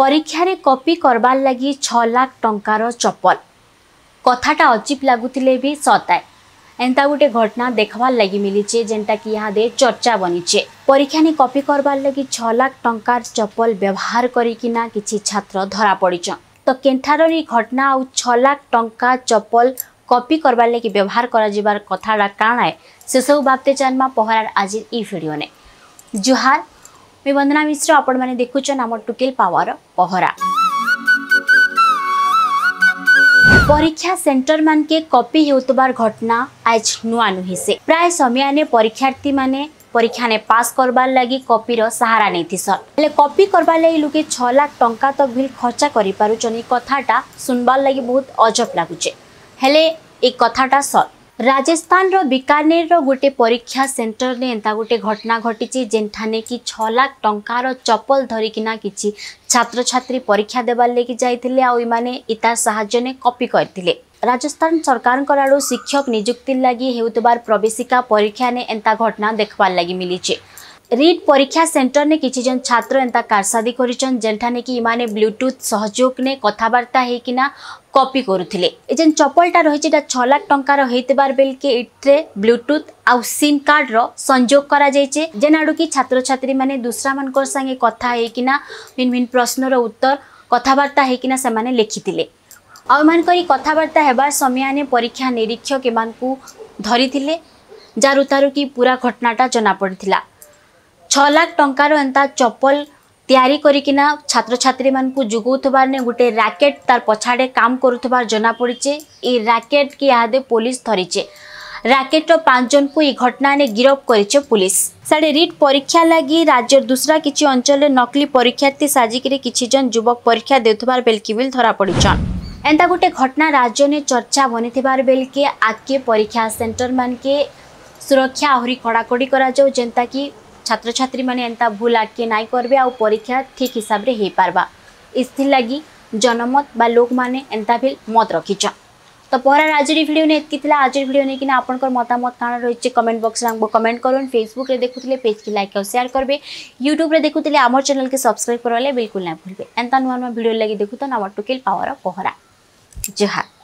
পরীক্ষার কপি করবার লাগি ছ লাখ টঙ্কার চপল কথাটা অজীব লাগুলে বি সতায় ଏନ୍ତା ଗୋଟେ ଘଟଣା ଦେଖ୍ବାର୍ ଲାଗି ମିଲିଛେ ଯେନ୍ଟାକି ଇହାଦେ ଚର୍ଚ୍ଚା ବନିଛେ ପରୀକ୍ଷା ନି କପି କରବାର୍ ଲାଗି ଛଅ ଲାଖ ଟଙ୍କାର ଚପଲ ବ୍ୟବହାର କରିକିନା କିଛି ଛାତ୍ର ଧରା ପଡ଼ିଛନ୍ ତ କେନ୍ଠାର ଇ ଘଟଣା ଆଉ ଛଅ ଲାଖ ଟଙ୍କା ଚପଲ କପି କରବାର୍ ଲାଗି ବ୍ୟବହାର କରାଯିବାର କଥାଟା କାଣା ଏ ସେସବୁ ବାବଦେ ଜାନ୍ମା ପହରାର ଆଜିର ଇ ଭିଡ଼ିଓନେ ଜୁହାର ମୁଁ ବନ୍ଦନା ମିଶ୍ର ଆପଣମାନେ ଦେଖୁଛନ୍ ଆମର ଟୁକେଲ ପାୱାର ପହରା পরীক্ষা সেন্টর মানকে কপি হেউতবার ঘটনা আজ নূয়া নুহে সে প্রায় সময়ানে পরীক্ষার্থী মানে পরীক্ষানে পাস করবার লাগি কপির সাহারা নেইথিসন হলে কপি করবার লাগি লোকে ছ লাখ টঙ্কা তক ভিল খরচা করি পারুচন এই কথাটা শুনবার লাগি বহুত অজব লাগুছে হলে এই কথাটা সত ରାଜସ୍ଥାନର ବିକାନେରର ଗୋଟେ ପରୀକ୍ଷା ସେଣ୍ଟରରେ ଏନ୍ତା ଗୋଟେ ଘଟଣା ଘଟିଛି ଯେନ୍ଠାନେ କି ଛଅ ଲାଖ ଟଙ୍କାର ଚପଲ ଧରିକିନା କିଛି ଛାତ୍ରଛାତ୍ରୀ ପରୀକ୍ଷା ଦେବାର ଲାଗି ଯାଇଥିଲେ ଆଉ ଏମାନେ ଇତା ସାହାଯ୍ୟରେ କପି କରିଥିଲେ ରାଜସ୍ଥାନ ସରକାରଙ୍କର ଆଡ଼ୁ ଶିକ୍ଷକ ନିଯୁକ୍ତି ଲାଗି ହେଉଥିବାର ପ୍ରବେଶିକା ପରୀକ୍ଷାନେ ଏନ୍ତା ଘଟଣା ଦେଖବାର୍ ଲାଗି ମିଳିଛି ରିଟ୍ ପରୀକ୍ଷା ସେଣ୍ଟରରେ କିଛି ଜଣ ଛାତ୍ର ଏନ୍ତା କାରସାଦି କରିଛନ୍ ଯେନ୍ଠାନେ କି ଏମାନେ ବ୍ଲୁଟୁଥ୍ ସହଯୋଗନେ କଥାବାର୍ତ୍ତା ହେଇକିନା কপি করুলে এ যে চপলটা রয়েছে এটা ছ লাখ টঙ্কার হইতবার বেলকে এটিরে ব্লুটুথ আউ সিম কার্ডর সংযোগ করা যাইছে যেনাড়ু কি ছাত্রছাত্রী মানে দুসরা মানকর সাথে কথা হইকিনা ভিন ভিন প্রশ্নর উত্তর কথাবার্তা হইকিনা সেমানে লেখিলে ଆଉ ଏମାନଙ୍କରି କଥାବାର୍ତ୍ତା ହେବାର ସମୟରେ ପରୀକ୍ଷା ନିରୀକ୍ଷକ ଏମାନଙ୍କୁ ଧରିଥିଲେ ଯାରୁ ତାରୁ କି ପୁରା ଘଟଣାଟା ଜଣାପଡ଼ିଥିଲା ଛଅ ଲାଖ ଟଙ୍କାର ଏନ୍ତା ଚପଲ তৈরি কিনা ছাত্রছাত্রী মানুষ যোগাউবার গোটে র্যাকেট তার পছাড়ে কাম করুবার জনাপড়িছে এই র্যাকেট কি ইয়াদে পুলিশ ধরিছে পাঁচ পাঁচজনকু এই ঘটনা নিয়ে গিরফ করেছে পুলিশ সাড়ে রিট পরীক্ষা লাগি রাজ্যের দুসরা কিছু অঞ্চলের নকলি পরীক্ষার্থী সাজিকি কিছু জন যুবক পরীক্ষা দেওয়ার বিল ধরা পড়িছন এটা গোটে ঘটনা রাজ্য নিয়ে চর্চা বনিবার বেলকে আগে পরীক্ষা সেন্টর মানকে সুরক্ষা আহরি কড়াকড়ি করা যেটা কি ছাত্রছাত্রী মানে এন্তা ভুল আটকে নাই করবে আর পরীক্ষা ঠিক হিসাবে হয়ে পারবা এসির লাগি জনমত বা লোক মানে এন্তা ভিল মত রকিছন তো পরে আজের ভিডিও নিয়ে এতকি লা আজর ভিডিও নিয়ে আপনার মতামত কাণ রয়েছে কমেন্ট বক্স আমাকে কমেন্ট করুন ফেসবুকে দেখুলে পেজকে লাইক আর সেয়ার করবে ইউট্যুবে দেখুলে আমার চ্যানেলকে সবসক্রাইব করলে বিলকুল না ভুলবে এন্তা নূয়া নূয়া ভিডিও লাগে দেখুতন আমার টুকেল পাওয়ার পহরা জহার